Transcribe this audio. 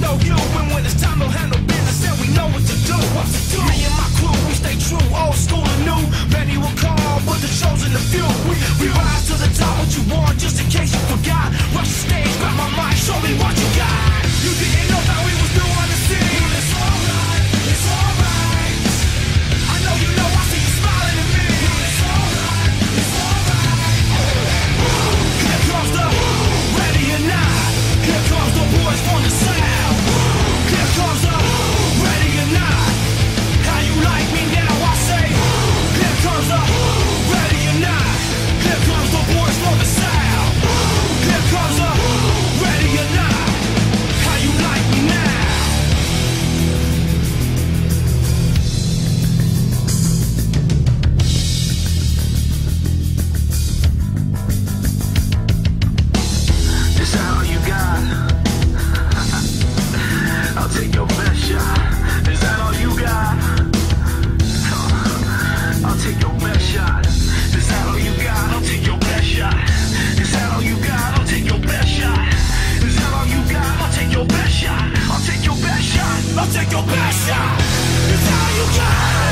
niggas you. And when it's time handle business, we know what do. What to do. Me and my crew, we stay true, old school and new. Your passion. Is all you got